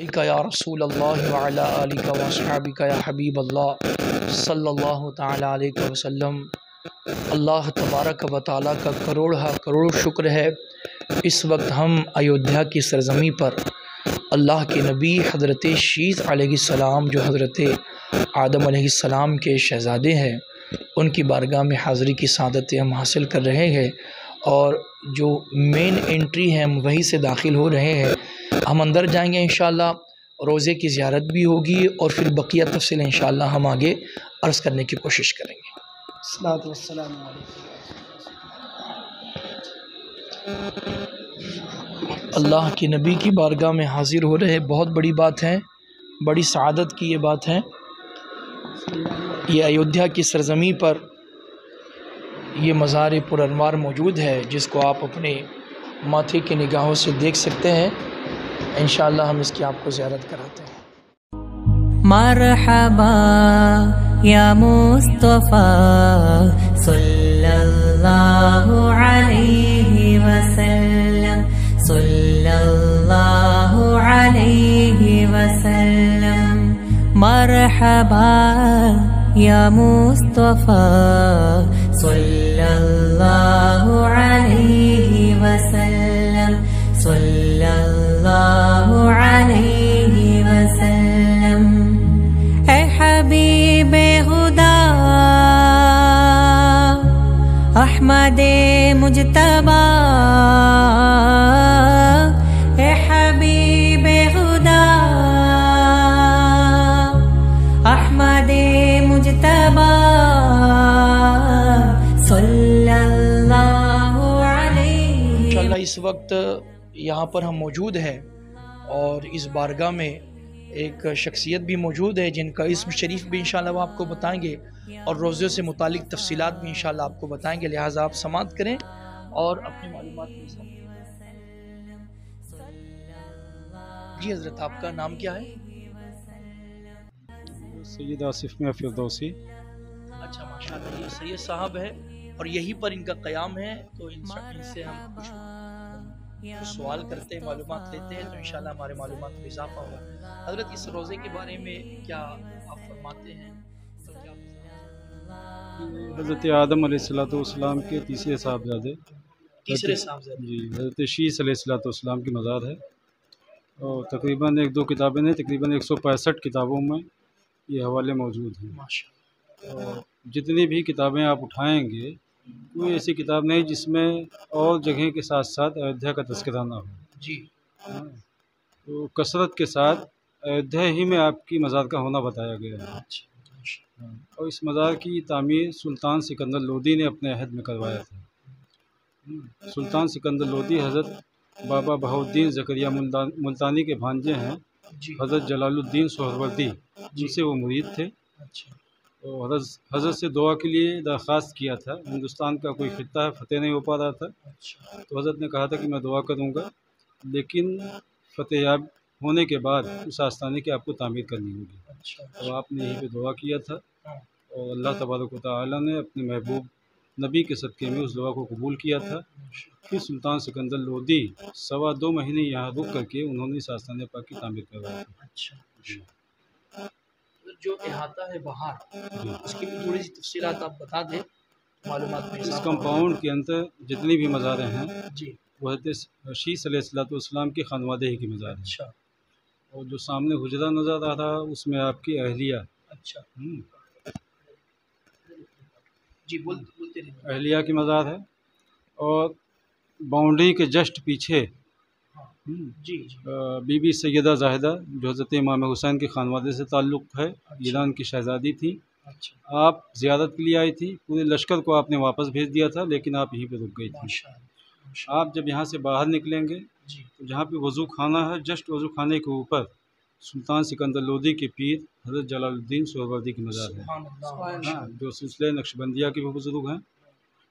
या रसूल या हबीब अल्लाह सल्लल्लाहु ताला वसल्लम अल्लाह तबारक व ताली का करोड़ हा करोड़ शुक्र है इस वक्त हम अयोध्या की सरजमी पर अल्लाह के नबी हज़रत शीस सलाम जो हज़रत आदम सलाम के शहज़ादे हैं उनकी बारगाह में हाज़री की सादत हम हासिल कर रहे हैं और जो मेन एंट्री है हम वहीं से दाखिल हो रहे हैं हम अंदर जाएँगे इन रोज़े की ज़्यारत भी होगी और फिर बकिया तफसील इन हम आगे अर्ज़ करने की कोशिश करेंगे। अल्लाह के नबी की बारगाह में हाज़िर हो रहे बहुत बड़ी बात है बड़ी सआदत की ये बात है। ये अयोध्या की सरजमी पर ये मज़ार पुरनवार मौजूद है जिसको आप अपने माथे की निगाहों से देख सकते हैं। इन हम इसकी आपको ज़्यारत कराते हैं मरहबा या मुस्तफ़ा सल्लल्लाहु अलैहि वसल्लम सल्लल्लाहु अलैहि वसल्लम मरहबा या मुस्तफ़ा सल्लल्लाहु अलैहि अहमद मुजतबा ए हबीब खुदा अहमद इंशाल्लाह इस वक्त यहाँ पर हम मौजूद हैं और इस बारगाह में एक शख्सियत भी मौजूद है जिनका इसम शरीफ भी इंशाल्लाह वो आपको बताएँगे और रोज़े से मुतालिक तफसीलात भी इंशाल्लाह आपको बताएँगे। लिहाजा आप समात करें और अपनी मालूम जी हज़रत आपका नाम क्या है? सैयद आसिफ में फिरदौसी। अच्छा ये सैयद साहब है और यहीं पर इनका क़याम है तो इनसे हम कुछ कुछ सवाल करते हैं मालूम लेते हैं तो इंशाल्लाह हमारे मालूम में इजाफा होगा। हज़रत इस रोज़े के बारे में क्या आप फरमाते हैं? हज़रत आदम सलाम के तीसरे साहबजादे। तीसरे साहबजादे। जी हज़रत शीस सलाम की मज़ार है। और तकरीबन एक दो किताबें हैं तकरीबन एक सौ पैंसठ किताबों में ये हवाले मौजूद हैं। और जितनी भी किताबें आप उठाएँगे कोई ऐसी किताब नहीं जिसमें और जगह के साथ साथ अयोध्या का तस्करा ना हो। जी। हाँ। तो कसरत के साथ अयोध्या ही में आपकी मज़ार का होना बताया गया है। अच्छा हाँ। और इस मज़ार की तामीर सुल्तान सिकंदर लोदी ने अपने अहद में करवाया था। हम्म। सुल्तान सिकंदर लोदी हज़रत बाबा बहाउद्दीन जकरिया मुल्तानी के भांजे हैं। हज़रत जलालुद्दीन सोहरवर्दी जिनसे वो मुरीद थे। अच्छा। तो हज़रत से दुआ के लिए दरख्वास्त किया था। हिंदुस्तान का कोई खत्ता है, फ़तेह नहीं हो पा रहा था। तो हज़रत ने कहा था कि मैं दुआ करूँगा, लेकिन फ़तेह याब होने के बाद उस आस्थाने की आपको तामीर करनी होगी। तो आपने यहीं पे दुआ किया था। और अल्लाह तबारक ताली ने अपने महबूब नबी के सदक़े में उस दुआ को कबूल किया था। फिर सुल्तान सिकंदर लोदी सवा दो महीने यहाँ रुक करके उन्होंने इस आस्थान पाक की तामीर करवाई अच्छा जो अहाता है बाहर उसकी भी थोड़ी सी तफसीत आप बता दें मालूम इस कंपाउंड के अंदर जितनी भी मज़ारें हैं जी। वह शी सलाम के खानवादे ही की मज़ार है। अच्छा। और जो सामने गुजरा नज़र आ रहा है उसमें आपकी अहलिया। अच्छा। हम्म। जी बोल बोलते अहलिया की मज़ार है और बाउंड्री के जस्ट पीछे। जी जी। बीबी सैदा जाहिदा जो हज़रत इमाम हुसैन के खानवादे से ताल्लुक़ है अच्छा। ईरान की शहज़ादी थी। अच्छा। आप ज़्यारत के लिए आई थी पूरे लश्कर को आपने वापस भेज दिया था लेकिन आप यहीं पर रुक गई थी। आप जब यहाँ से बाहर निकलेंगे तो जहाँ पे वज़ू खाना है जस्ट वज़ू खाने के ऊपर सुल्तान सिकंदर लोदी के पीर हज़रत जलालुद्दीन सोहरवर्दी की मज़ार है। हाँ जो सिलसिले नक्शबंदिया के भी बुज़ुर्ग हैं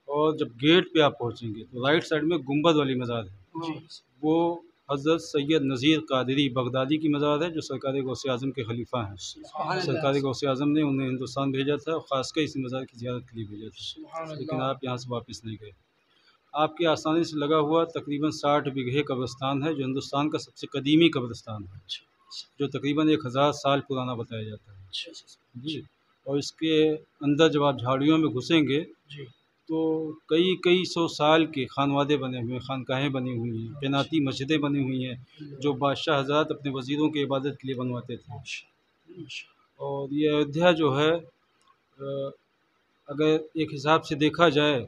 और जब गेट पे आप पहुँचेंगे तो राइट साइड में गुंबद वाली मज़ार है। वो हज़रत सैयद नज़ीर कादरी बगदादी की मज़ार है जो सरकारी गौस आज़म के खलीफा हैं। सरकारी गौस अज़म ने उन्हें हिंदुस्तान भेजा था और ख़ासकर इस मज़ार की ज्यारत के लिए भेजा था। लेकिन आप यहाँ से वापस नहीं गए। आपके आसानी से लगा हुआ तकरीबन साठ बिघे कब्रस्तान है जो हिंदुस्तान का सबसे कदीमी कब्रस्तान है जो तकरीबन एक हज़ार साल पुराना बताया जाता है। अच्छा अच्छा, जी और इसके अंदर जब आप झाड़ियों में घुसेंगे तो कई कई सौ साल के खानवादे बने हुए हैं खानकाहें बनी हुई हैं तैनाती मस्जिदें बनी हुई हैं जो बादशाह हज़रत अपने वज़ीरों की इबादत के लिए बनवाते थे। और ये अयोध्या जो है अगर एक हिसाब से देखा जाए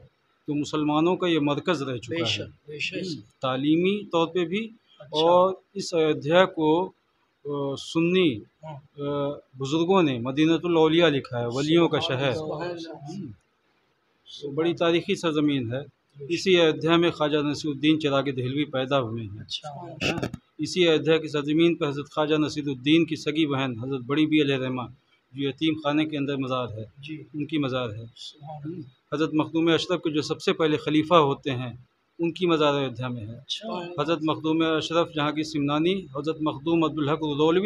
तो मुसलमानों का ये मरकज़ रह चुका है। बेशक बेशक। तालीमी तौर पे भी अच्छा, और इस अयोध्या को सुन्नी हाँ। बुज़ुर्गों ने मदीनतुल औलिया लिखा है वलियों का शहर। तो बड़ी तारीख़ी सरज़मीन है। इसी अयोध्या में ख्वाजा नसीरुद्दीन चिराग दहलवी पैदा हुए हैं। अच्छा। इसी अयोध्या की सरजमीन पर हज़रत ख्वाजा नसीरुद्दीन की सगी बहन हज़रत बड़ी बी रहमा जो यतीम खाने के अंदर मज़ार है जी। उनकी मज़ार है। हज़रत मखदूम अशरफ के जो सबसे पहले खलीफा होते हैं उनकी मज़ार अयोध्या में है। अच्छा। हज़रत मखदूम अशरफ जहाँ की सिमनानी हज़रत मखदूम अब्दुल हक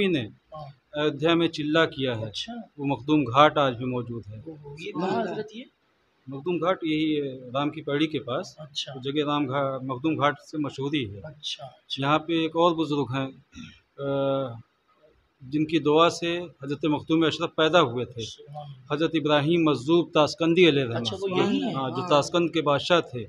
ने हाँ, अयोध्या में चिल्ला किया है। अच्छा। वो मखदूम घाट आज भी मौजूद है। मखदूम घाट यही है राम की पैड़ी के पास। अच्छा। जगह राम घाट मखदूम घाट से मशहूरी है। अच्छा अच्छा। यहाँ पे एक और बुज़ुर्ग हैं जिनकी दुआ से हज़रत मखदूम अशरफ पैदा हुए थे। हज़रत इब्राहिम मजदूब ताशकंदी अच्छा यही हाँ? जो ताशकंद के बादशाह थे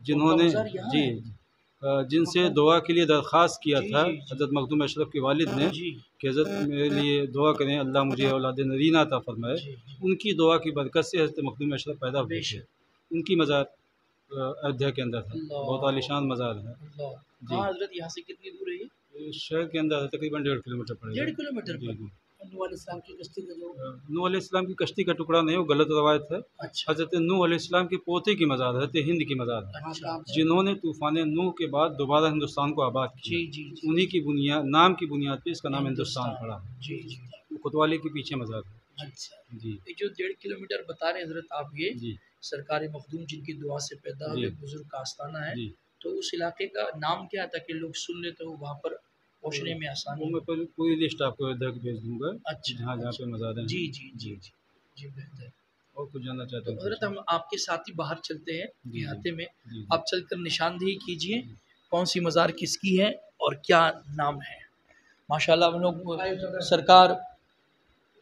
जिन्होंने जी है? जिनसे दुआ के लिए दरख्वास्त किया था। हज़रत मखदूम अशरफ के वालिद ने कि हज़रत मेरे लिए दुआ करें अल्लाह मुझे औलाद नरीना अता फरमाए। उनकी दुआ की बरकत से हज़रत मखदूम अशरफ पैदा हुए थे। उनकी मज़ार अयोध्या के अंदर है। बहुत आलिशान मज़ार है। जी। हज़रत यहाँ से कितनी दूर है शहर के अंदर है तकरीबन डेढ़ किलोमीटर पड़ेगा। डेढ़ किलोमीटर पर इस्लाम की कश्ती का जो नूह अलैहिस्सलाम की कश्ती का टुकड़ा नहीं वो गलत रवायत है। अच्छा। हज़रत नूह अलैहिस्सलाम के पोते की मज़ार हज़रत हिंद की मज़ार है। अच्छा। जिन्होंने तूफ़ान नूह के बाद दोबारा हिंदुस्तान को आबाद किया। जी जी उन्हीं की बुनियाद नाम की बुनियाद पे इसका नाम हिंदुस्तान। पड़ा। जी जी। कोतवाली के पीछे मज़ार है। अच्छा। जी। जो डेढ़ किलोमीटर बता रहे हज़रत आप ये जी। सरकारी मखदूम जिनकी दुआ से पैदा हुए बुज़ुर्ग का आस्थाना है तो उस इलाके का नाम क्या था ताकि लोग सुन ले तो वहाँ पर पहुँचने में आसानी मैं पूरी पूरी लिस्ट आपको अयोध्या की भेज दूँगा अच्छा जहाँ जहाँ पे मज़ार हैं। जी जी जी जी। जी बेहतर। और कुछ जानना चाहते तो हैं हज़रत हम आपके साथ ही बाहर चलते हैं जी, इहाते में। आप चलकर निशानदेही कीजिए कौन सी मज़ार किसकी है और क्या नाम है। माशाल्लाह हम लोग सरकार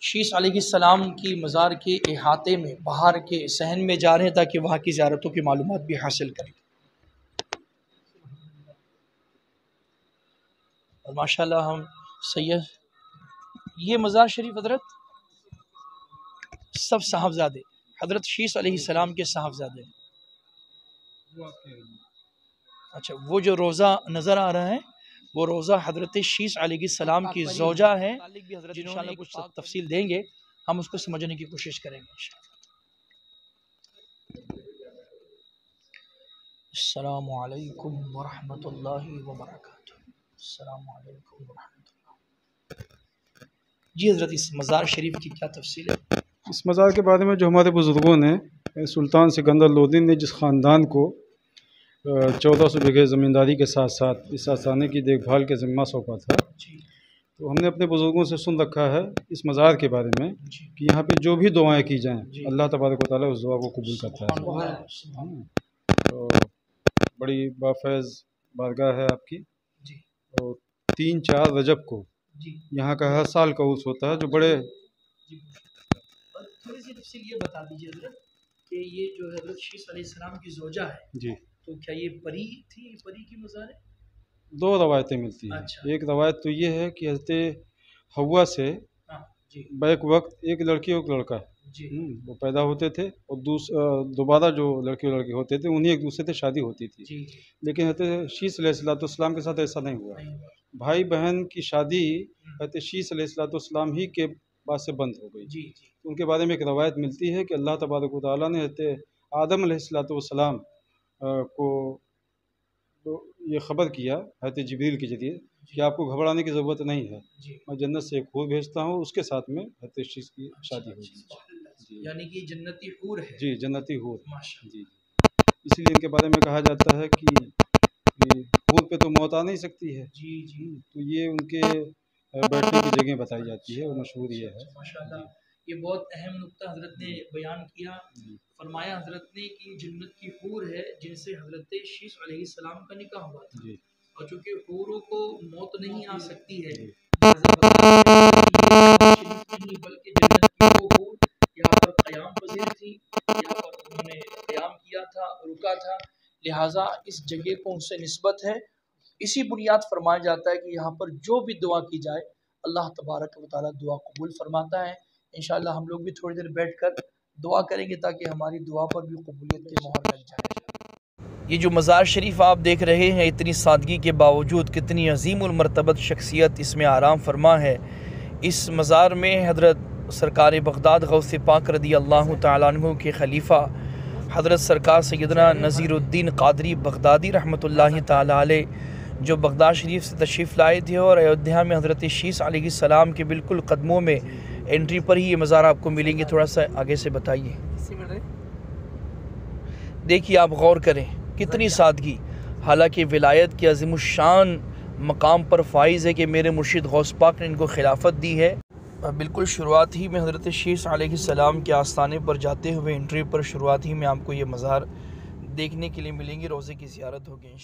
शीस सलाम की मज़ार के अहाते में बाहर के सहन में जा रहे हैं ताकि वहाँ की ज़्यारतों की मालूमात भी हासिल करें। और माशाल्लाह हम सैयद ये मज़ार शरीफ हज़रत सब साहबजादे हज़रत शीस सलाम के साहबजादे। अच्छा वो जो रोज़ा नज़र आ रहा है वो रोज़ा हज़रत शीस सलाम की जोजा है जिन्होंने कुछ तफसील देंगे हम उसको समझने की कोशिश करेंगे अस्सलामुअलैकुम वरहमतुल्लाहि वबरकातुहू। जी हज़रत इस मज़ार शरीफ की क्या तफसील है? इस मज़ार के बारे में जो हमारे बुज़ुर्गों ने सुल्तान सिकंदर लोदी ने जिस ख़ानदान को चौदह सौ बीघे ज़मींदारी के साथ साथ इस आसानी की देखभाल के ज़िम्मा सौंपा था तो हमने अपने बुज़ुर्गों से सुन रखा है इस मज़ार के बारे में कि यहाँ पे जो भी दुआएँ की जाएँ। अल्लाह तबारक व तआला उस दुआ को कबूल करता है। सुभान तो बड़ी बाफैज़ बारगाह है आपकी। और तीन चार रजब को यहाँ का हर साल का उर्स होता है जो बड़े थोड़ी सी तफसील ये बता दीजिए हज़रत कि ये जो हज़रत शीस सलाम की जोजा है जी। तो क्या ये परी थी? परी की मज़ार है? दो रवायतें मिलती हैं। अच्छा। एक रवायत तो ये है कि हज़रत हवा से हाँ बैक वक्त एक लड़की और एक लड़का। हम्म, वो पैदा होते थे और दूस दोबारा जो लड़के और लड़के होते थे उन्हीं एक दूसरे से शादी होती थी। लेकिन हज़रत शीस अलैहिस्सलाम के साथ ऐसा नहीं हुआ। भाई बहन की शादी हज़रत शीस अलैहिस्सलाम ही के बाद से बंद हो गई। जी जी। उनके बारे में एक रवायत मिलती है कि अल्लाह तबारक ने हज़रत आदम सलाम को तो ये ख़बर किया हज़रत जबरील के ज़रिए कि आपको घबराने की ज़रूरत नहीं है। मैं जन्नत से एक हूर भेजता हूँ उसके साथ में हज़रत शीस की शादी होगी जी यानी कि जन्नती हूर है। जी जन्नती हूर। माशा जी जी। इसलिए इनके बारे में कहा जाता है कि हूर पे तो मौत आ नहीं सकती है। जी जी। तो ये उनके बैठने की जगह बताई जाती है और मशहूर ये है। माशाल्लाह। ये बहुत अहम नुक्ता हज़रत ने बयान किया। फरमाया हज़रत ने कि जन्नत की हूर है जिनसे हज़रत शीस सलाम का निकाह हुआ था। जी। और चूँकि हूरों को मौत नहीं आ सकती है बल्कि जन्नत की वो हूर पर क़याम पजीर थी यहाँ पर उन्होंने क़याम किया था, रुका था, लिहाजा इस जगह को उनसे नस्बत है। इसी बुनियाद फरमाया जाता है कि यहाँ पर जो भी दुआ की जाए, अल्लाह तबारक व ताली दुआ कबूल फरमाता है। इन हम लोग भी थोड़ी देर बैठ कर दुआ करेंगे ताकि हमारी दुआ पर भी कबूलियत के मोहर लग जाए। ये जो मज़ार शरीफ आप देख रहे हैं, इतनी सादगी के बावजूद कितनी अजीमरतबत शख्सियत इसमें आराम फरमा है। इस मज़ार में हज़रत सरकार बगदाद गौस पाक रदी अल्लाह तु के खलीफा हज़रत सरकार सैदना नज़ीरुद्दीन कादरी बगदादी रहमत ताली जो बगदाद शरीफ से तशरीफ़ लाए थे और अयोध्या में हज़रत शीस सलाम के बिल्कुल कदमों में एंट्री पर ही ये मज़ार आपको मिलेंगे, थोड़ा सा आगे से बताइए। देखिए आप गौर करें, कितनी सादगी। हालाँकि विलायत के अजीमशान मकाम पर फाइज़ है कि मेरे मुर्शिद गौस पाक ने इनको खिलाफत दी है। बिल्कुल शुरुआत ही में हज़रत शीस सलाम के आस्थाने पर जाते हुए एंट्री पर शुरुआत ही में आपको ये मज़ार देखने के लिए मिलेंगे, रोज़े की ज़्यारत होगी इन